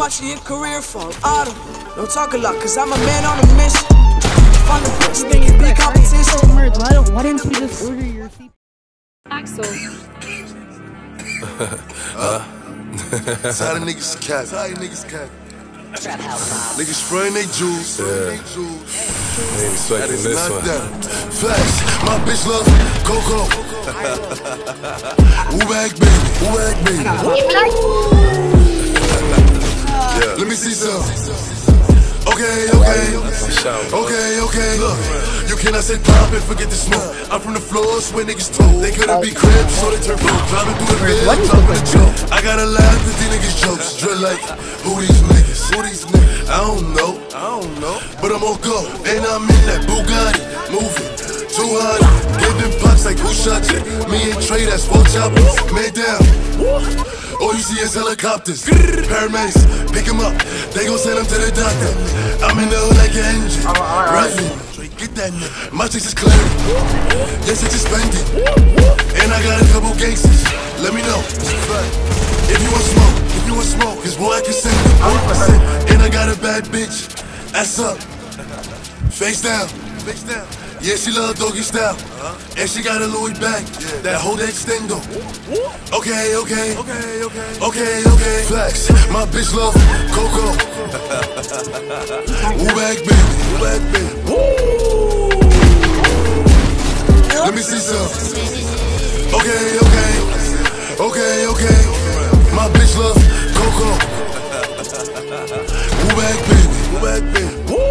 watching your career fall autumn. Don't talk a lot, cause I'm a man on a mission. Find the best thing in big competition. Merge, why, don't, why didn't you just order your seat? Axel. Tired of niggas cap. Tired of niggas cap. Niggas spraying they juice. Yeah. Ain't expecting That is this not one. that. Facts. My bitch love Coco. Woo bag baby. Woo bag baby. Okay, okay. Look, you cannot say pop and forget the smoke. I'm from the floors where niggas told they couldn't be cribs, so they turn blue. Driving through the bed, talking a joke. I gotta laugh at these niggas jokes. Drill like, who these niggas? Who these niggas? I don't know. I don't know. But I'm on go, and I'm in that Bugatti, moving. 200, giving pops like who shot you? Me and Trey, that's four choppers. Made down. All you see is helicopters. Paramedics, pick him up. They gon' send him to the doctor. I'm in the hood like an engine. Rifle. Get that nigga. My chicks is clarity. Yes, it's suspended. And I got a couple gangsters. Let me know. If you want smoke, if you want smoke, cause boy, I can send it. And I got a bad bitch. Ass up. Face down. Face down. Yeah, she love doggy style. And she got a Louis bag. That whole extendo. Okay, okay. Okay, okay. Okay, okay. Flex. My bitch love Coco. Woo back, baby. Woo back, baby. Woo. Let me see some. Okay, okay. Okay, okay. My bitch love Coco. Woo back, baby. Woo back, baby.